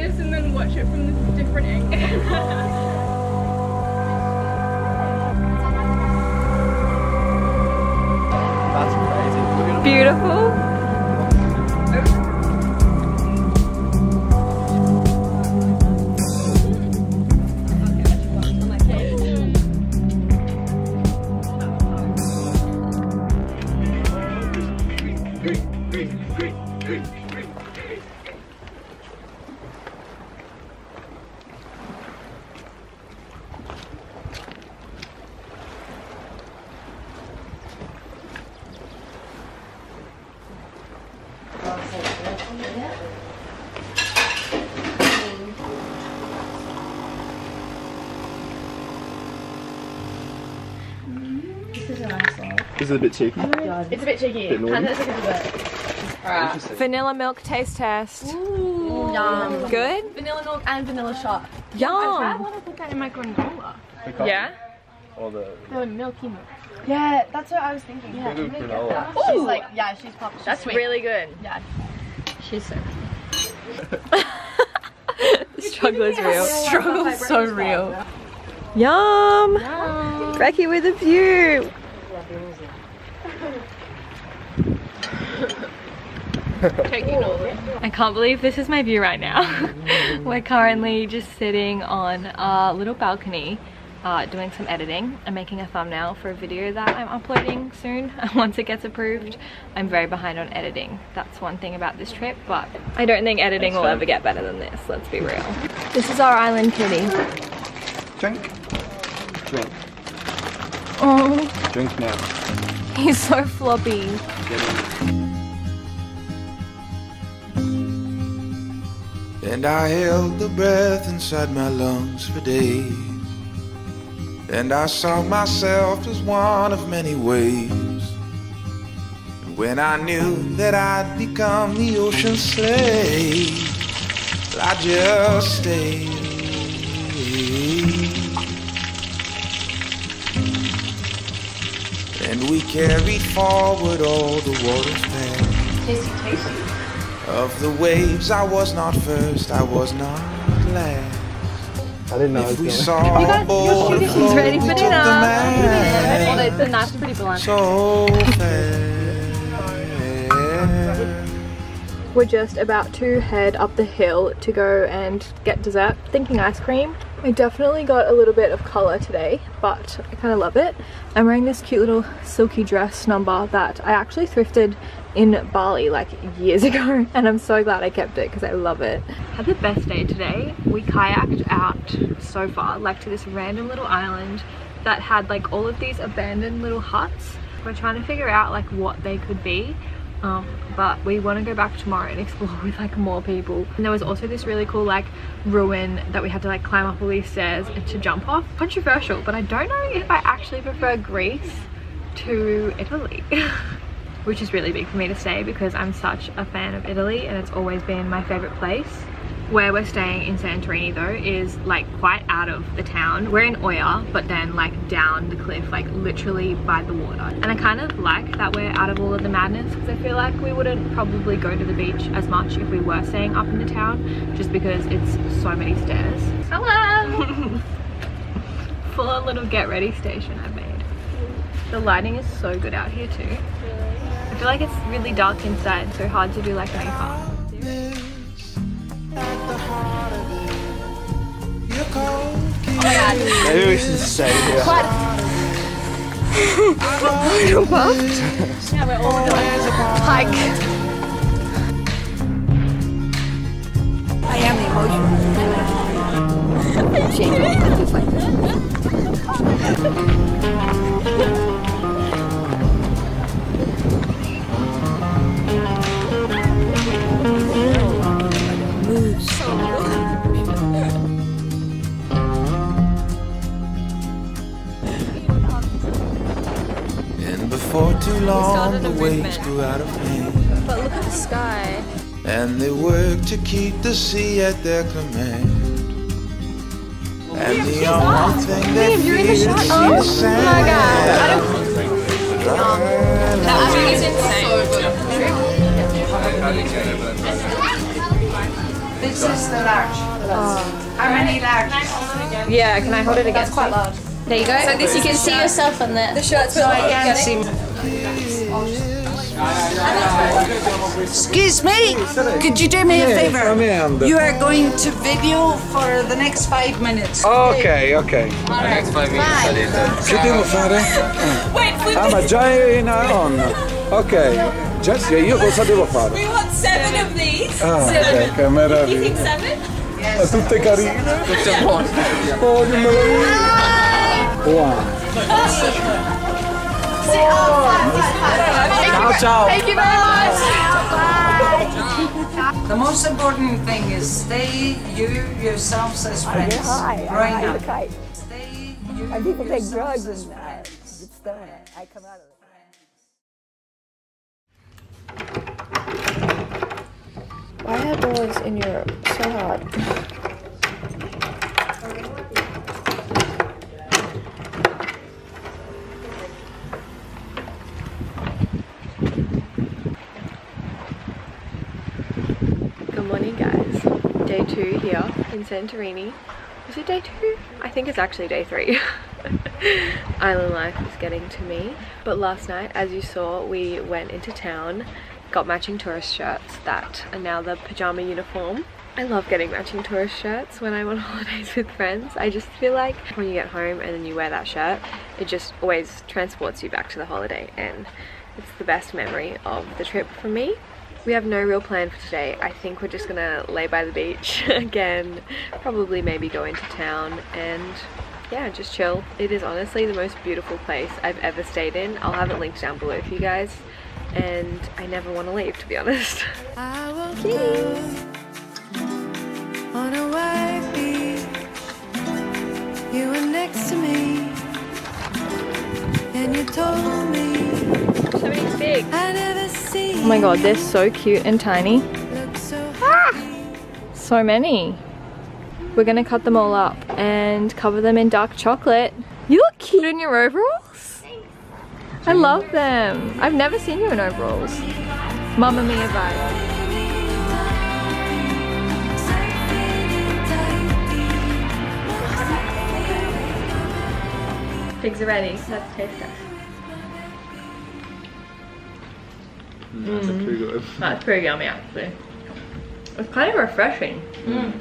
this and then watch it from this different angle. That's crazy. Look Beautiful. Nice one. This is a bit cheeky. It's a bit cheeky. Bit naughty. Kind of like a dessert. Alright. Vanilla milk taste test. Yum. Good? Vanilla milk and vanilla shot. Yum. I Yum. want to put that in my granola. Yeah? Or the The milky milk. Yeah, that's what I was thinking. Yeah. Maybe with granola. She's like, yeah, she's popped. She's That's sweet. really good. Yeah. She's so The struggle is real. Struggle is so real. Yum! Becky with a view. I can't believe this is my view right now. We're currently just sitting on a little balcony uh, doing some editing. I'm making a thumbnail for a video that I'm uploading soon once it gets approved. I'm very behind on editing. That's one thing about this trip, but I don't think editing will ever get better than this, let's be real. This is our island kitty. Drink. Drink. Oh, Drink now. he's so floppy. And I held the breath inside my lungs for days. And I saw myself as one of many waves. And when I knew that I'd become the ocean's slave, I just stayed. And we carried forward all the waters past. Tasty. Of the waves, I was not first, I was not last. I didn't know If it we was going. saw You guys- a boat your shooting ready we for took dinner. the Well, man the knife's pretty blunt. so. We're just about to head up the hill to go and get dessert, thinking ice cream. I definitely got a little bit of colour today, but I kind of love it. I'm wearing this cute little silky dress number that I actually thrifted in Bali like years ago and I'm so glad I kept it because I love it. Had the best day today. We kayaked out so far, like to this random little island that had like all of these abandoned little huts. We're trying to figure out like what they could be um, but we want to go back tomorrow and explore with like more people. And there was also this really cool like ruin that we had to like climb up all these stairs to jump off. Controversial but I don't know if I actually prefer Greece to Italy which is really big for me to say because I'm such a fan of Italy and it's always been my favorite place where we're staying in Santorini though is like quite out of the town. We're in Oia, but then like down the cliff, like literally by the water. And I kind of like that we're out of all of the madness because I feel like we wouldn't probably go to the beach as much if we were staying up in the town just because it's so many stairs. Hello! Full little get ready station I've made. The lighting is so good out here too. I feel like it's really dark inside, so hard to do like makeup. The cold. Maybe we should stay here. Yeah, we're all done. Hike. I am emotional. Change it And before too long, the waves grew out of hand. But look at the sky. and they work to keep the sea at their command. And the only thing they fear is the oh sand. This is the large. Oh. How many large? Yeah, can I hold it against quite large? There you go. So this you can see yourself on there. The shirt's for I can see. Excuse me, could you do me a favor? You are going to video for the next five minutes. Ok, ok. Che devo fare? Ah, ma già è in on. Ok. Già sì, io cosa devo fare? We want seven of these. Ah, ok, che meraviglia. seven? Ma tutte carine. Oh, che meraviglia. Wow. Ciao, ciao. Thank you very much. The most important thing is stay you yourselves as friends. Growing up. Stay you And people take drugs and uh, friends. get stoned. I come out of it. Why are doors in Europe so hard? Two here in Santorini. Is it day two? I think it's actually day three. Island life is getting to me. But last night, as you saw, we went into town, got matching tourist shirts that are now the pajama uniform. I love getting matching tourist shirts when I'm on holidays with friends. I just feel like when you get home and then you wear that shirt, it just always transports you back to the holiday and it's the best memory of the trip for me. We have no real plan for today. I think we're just gonna lay by the beach again, probably maybe go into town and yeah, just chill. It is honestly the most beautiful place I've ever stayed in. I'll have it linked down below for you guys and I never want to leave to be honest. Up on a white beach. You were next to me, and you told me So many big. I never see. Oh my god, they're so cute and tiny. So So many. We're gonna cut them all up and cover them in dark chocolate. You look cute in your overalls. I love them. I've never seen you in overalls. Mamma Mia vibe. Pigs are ready. Let's taste it. That's pretty good. Mm. That's pretty yummy actually. It's kind of refreshing. Mm.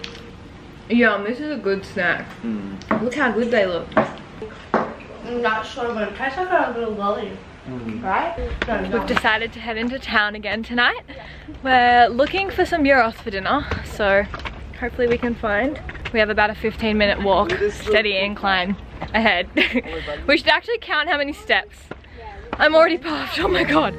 Yum, this is a good snack. Mm. Look how good they look. I'm not sure, but it tastes like a little lolly. Right? We've decided to head into town again tonight. We're looking for some gyros for dinner, so hopefully we can find. We have about a 15 minute walk, steady incline ahead. we should actually count how many steps. I'm already puffed, oh my god.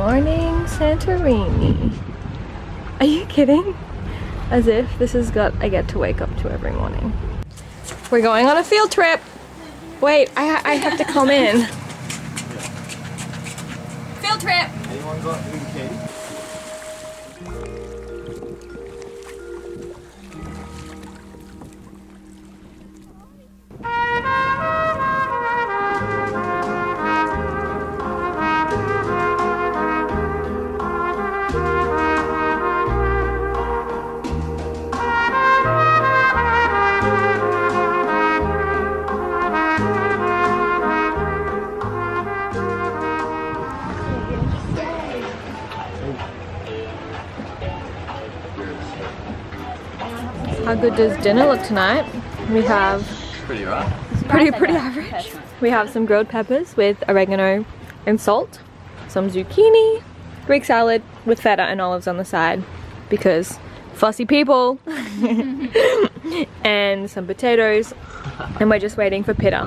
Morning, Santorini. Are you kidding? As if this is got I get to wake up to every morning. We're going on a field trip. Wait, I, I have to come in. Field trip. Anyone got How good does dinner look tonight? We have Pretty right. pretty pretty average. We have some grilled peppers with oregano and salt, some zucchini, Greek salad with feta and olives on the side because fussy people. and some potatoes. And we're just waiting for Pitta.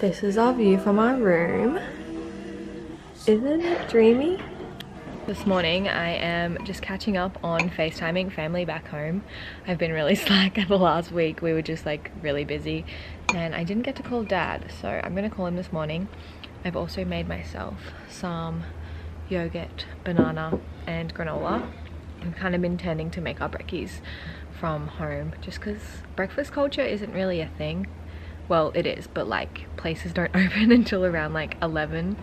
This is our view from our room. Isn't it dreamy? This morning I am just catching up on FaceTiming family back home. I've been really slack the last week. We were just like really busy and I didn't get to call dad. So I'm gonna call him this morning. I've also made myself some yogurt, banana and granola. I've kind of been tending to make our brekkies from home just because breakfast culture isn't really a thing well it is but like places don't open until around like 11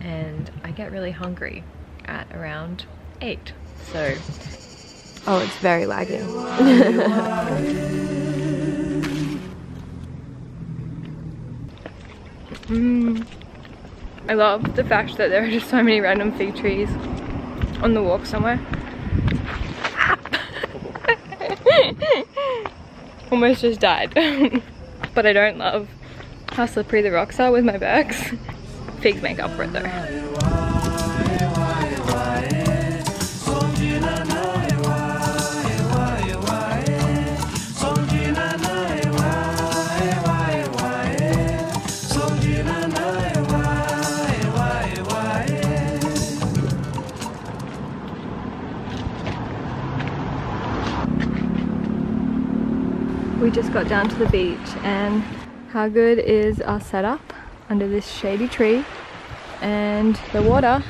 and I get really hungry at around 8 so oh it's very lagging mm. I love the fact that there are just so many random fig trees on the walk somewhere almost just died but I don't love how slippery the rocks are with my bags. Figs make up for it though. Just got down to the beach and how good is our setup under this shady tree and the water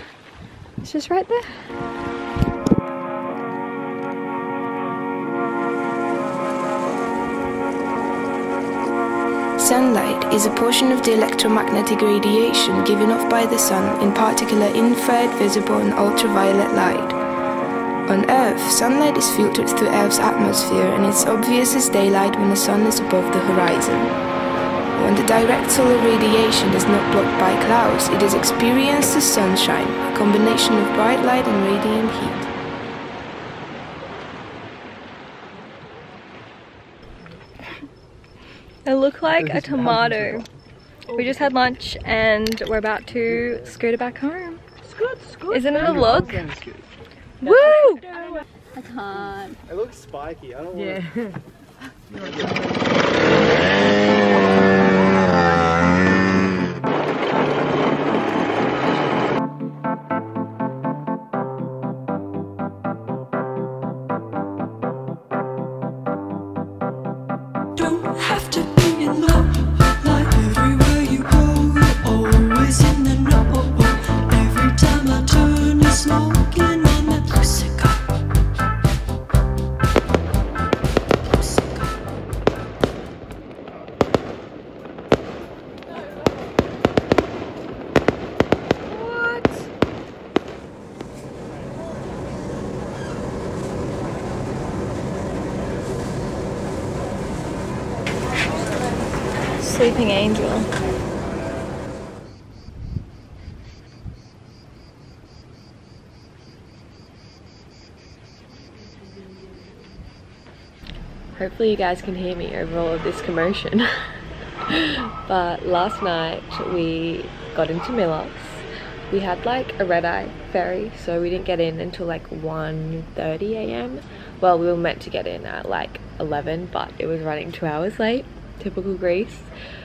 is just right there. Sunlight is a portion of the electromagnetic radiation given off by the sun, in particular infrared, visible, and ultraviolet light. On Earth, sunlight is filtered through Earth's atmosphere and it's obvious as daylight when the sun is above the horizon. When the direct solar radiation is not blocked by clouds, it is experienced as sunshine, a combination of bright light and radiant heat. I look like a tomato. We just had lunch and we're about to scooter back home. Isn't it a look? Woo! I can't. It looks spiky. I don't want Yeah. Hopefully you guys can hear me over all of this commotion. but last night we got into Milos. We had like a red eye ferry, so we didn't get in until like 1.30 a.m. Well, we were meant to get in at like 11, but it was running two hours late. Typical Greece.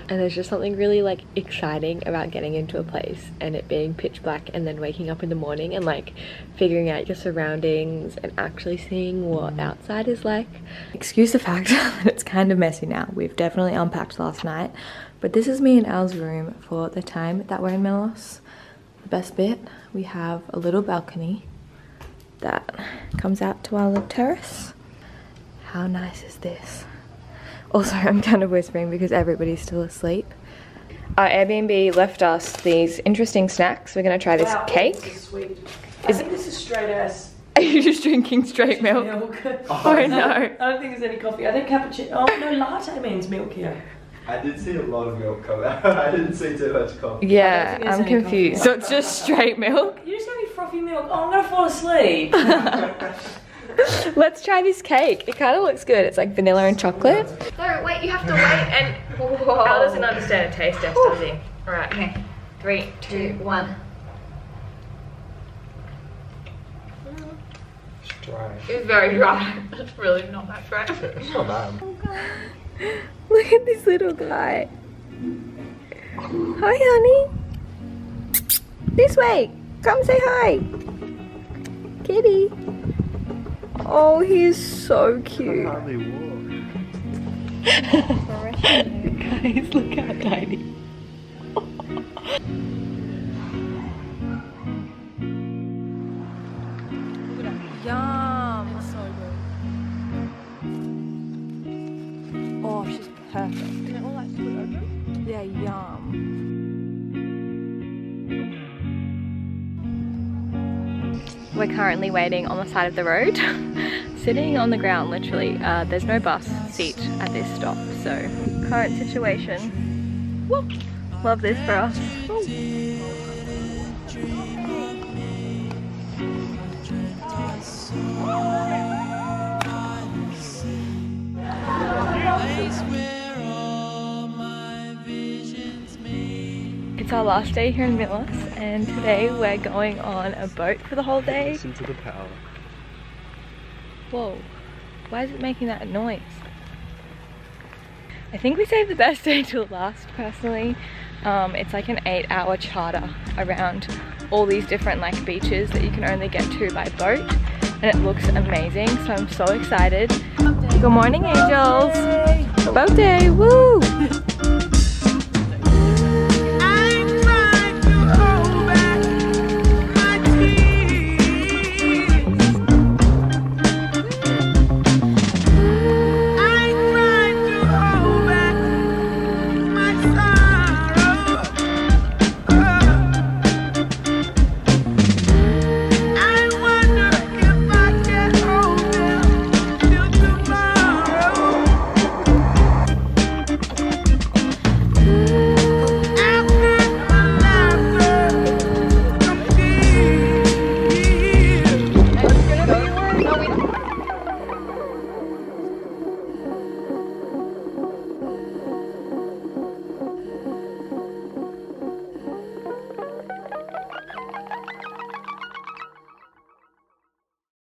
And there's just something really like exciting about getting into a place and it being pitch black and then waking up in the morning and like figuring out your surroundings and actually seeing what outside is like. Excuse the fact that it's kind of messy now. We've definitely unpacked last night, but this is me and Al's room for the time that we're in Milos. The best bit, we have a little balcony that comes out to our little terrace. How nice is this? Also, I'm kind of whispering because everybody's still asleep. Our Airbnb left us these interesting snacks. We're gonna try this cake. Sweet. I think this is straight ass Are you just drinking straight milk? milk. Oh no. I don't think there's any coffee. I think cappuccino. Oh no, latte means milk here. I did see a lot of milk come out. I didn't see too much coffee. Yeah, I'm any coffee. confused. So it's just straight milk? You just gave me frothy milk. Oh, I'm gonna fall asleep. Let's try this cake. It kind of looks good. It's like vanilla and chocolate. No, wait, you have to wait and. Al doesn't understand a taste test, does he? Alright. Okay. Three, two, one. Dry. It's very dry. It's really not that dry. It's not bad. Oh, Look at this little guy. Hi, honey. This way. Come say hi. Kitty. Oh, he's so cute. Guys, look how tiny. Yum. So good. Oh, she's perfect. Can all like split open? Yeah, yum. We're currently waiting on the side of the road, sitting on the ground literally. Uh, there's no bus seat at this stop, so current situation. Whoop. Love this for us. It's our last day here in Milos and today we're going on a boat for the whole day. Listen to the power. Whoa, why is it making that noise? I think we saved the best day till last personally. Um, it's like an eight hour charter around all these different like beaches that you can only get to by boat and it looks amazing so I'm so excited. Good morning angels! Boat day, woo!